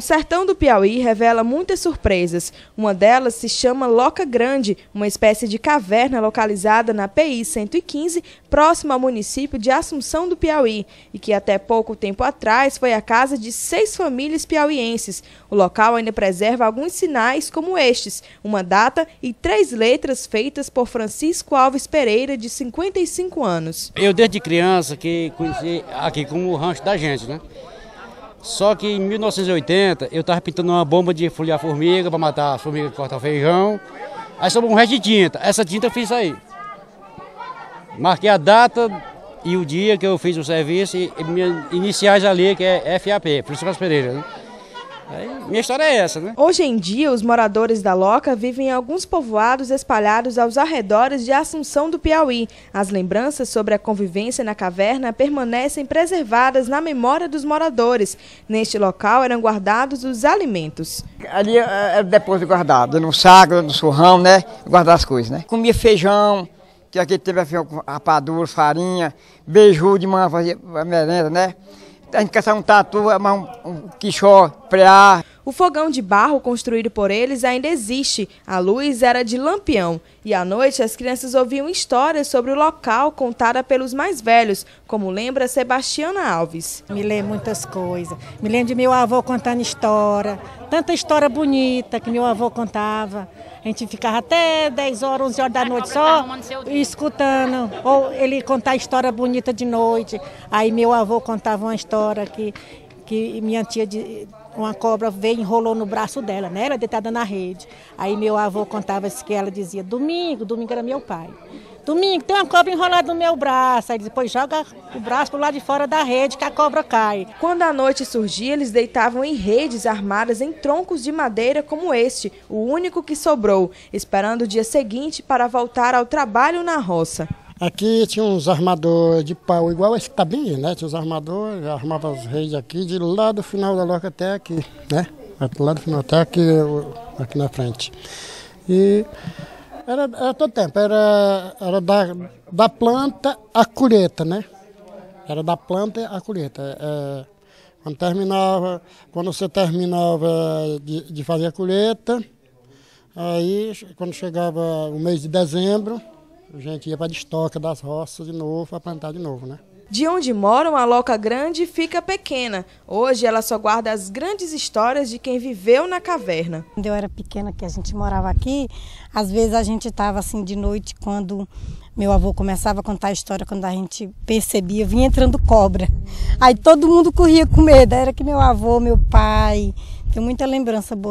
O sertão do Piauí revela muitas surpresas. Uma delas se chama Loca Grande, uma espécie de caverna localizada na PI 115, próximo ao município de Assunção do Piauí, e que até pouco tempo atrás foi a casa de seis famílias piauienses. O local ainda preserva alguns sinais como estes, uma data e três letras feitas por Francisco Alves Pereira, de 55 anos. Eu desde criança que conheci aqui como o rancho da gente, né? Só que em 1980 eu estava pintando uma bomba de folhar formiga para matar a formiga que corta feijão. Aí sobrou um resto de tinta. Essa tinta eu fiz aí. Marquei a data e o dia que eu fiz o serviço e, e minhas iniciais ali, que é FAP, Francisco Pereira. Né? Minha história é essa, né? Hoje em dia, os moradores da Loca vivem em alguns povoados espalhados aos arredores de Assunção do Piauí. As lembranças sobre a convivência na caverna permanecem preservadas na memória dos moradores. Neste local eram guardados os alimentos. Ali era é, depois de guardado, no saco, no surrão, né? Guardar as coisas, né? Comia feijão, que aqui teve rapadura, farinha, beiju de manhã, fazia merenda, né? a gente caçava um tatu, um, um quixó, preá. O fogão de barro construído por eles ainda existe. A luz era de lampião. E à noite as crianças ouviam histórias sobre o local contada pelos mais velhos, como lembra Sebastiana Alves. Me lembro muitas coisas. Me lembro de meu avô contando história. Tanta história bonita que meu avô contava. A gente ficava até 10 horas, 11 horas da noite só escutando. Ou ele contar história bonita de noite. Aí meu avô contava uma história que, que minha tia, uma cobra veio enrolou no braço dela, né? Ela deitada na rede. Aí meu avô contava que ela dizia, domingo, domingo era meu pai. Domingo, tem uma cobra enrolada no meu braço. Aí depois joga o braço pro lado de fora da rede que a cobra cai. Quando a noite surgia, eles deitavam em redes armadas em troncos de madeira como este, o único que sobrou, esperando o dia seguinte para voltar ao trabalho na roça. Aqui tinha uns armadores de pau, igual esse que tá bem, né? Tinha os armadores, armavam as redes aqui, de lá do final da loca até aqui, né? Lá do final até aqui, aqui na frente. E era, era todo tempo, era, era da, da planta à colheita, né? Era da planta à colheita. É, quando terminava, quando você terminava de, de fazer a colheita, aí quando chegava o mês de dezembro, a gente ia para a destoca das roças de novo para plantar de novo, né? De onde moram, a Loca Grande fica pequena. Hoje ela só guarda as grandes histórias de quem viveu na caverna. Quando eu era pequena, que a gente morava aqui, às vezes a gente estava assim de noite, quando meu avô começava a contar a história, quando a gente percebia, vinha entrando cobra. Aí todo mundo corria com medo. Era que meu avô, meu pai, tem muita lembrança boa.